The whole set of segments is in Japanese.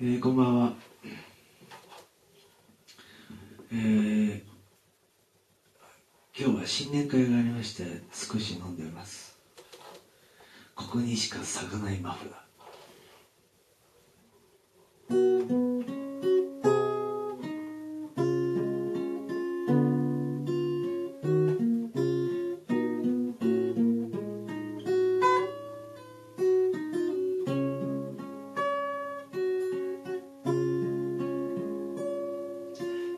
えー、こんばんは。えー、今日は新年会がありまして少し飲んでいます。ここにしか咲かないマフラー。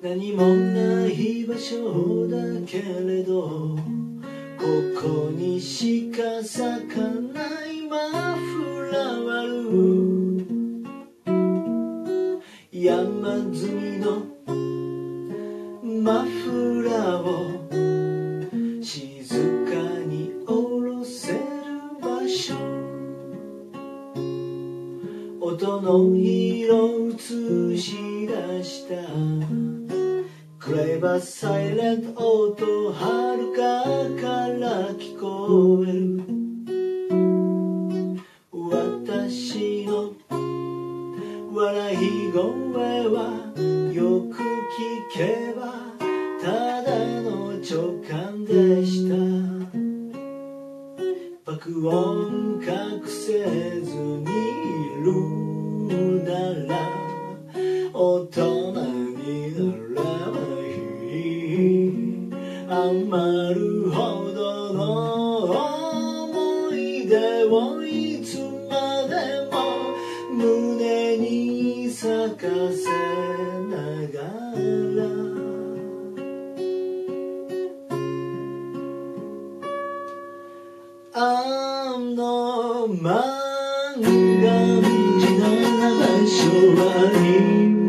何もない場所だけれどここにしか咲かないマフラワー山積みのマフラーを静かに下ろせる場所。音の色映し出したクレバサイレント音はるかから聞こえる私の笑い声はよく聞けばただの直感でした爆音隠せずにいるるほどの思い出をいつまでも胸に咲かせながら。あの漫画地な場所は今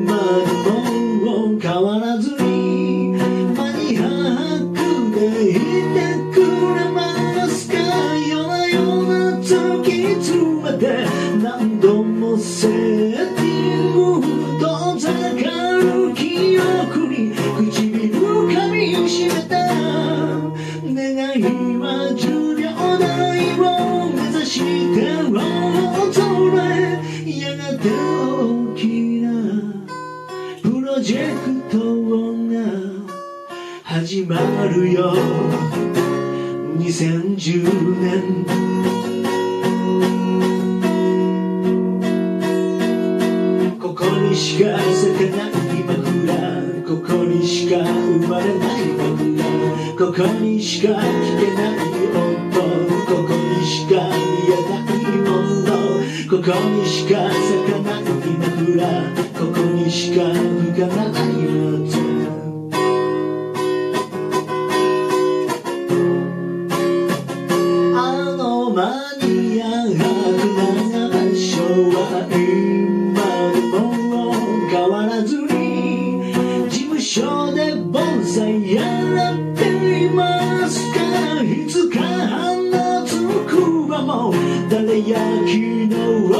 願いは10秒台を目指して踊れやがて大きなプロジェクトが始まるよ。2010年。ここにしか咲かないマフラここにしか生まれないマフラーここにしか聞けない音ここにしか見えないものここにしか咲かないマフラーここにしか吹かない夏あのマニアックな場所は変わらずに事務所で盆栽やら誰やきの思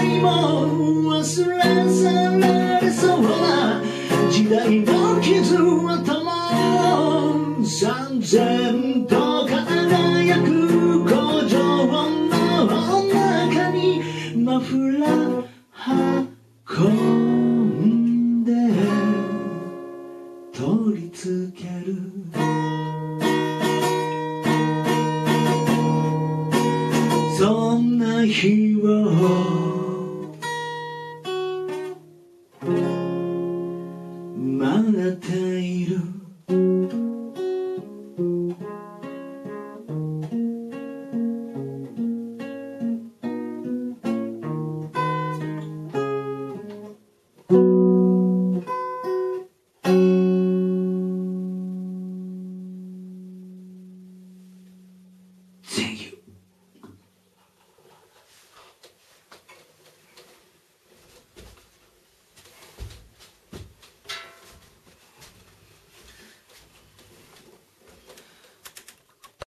いも忘れ去られそうな時代の傷頭三千と輝く工場の中にマフラー運そんな日を待っている。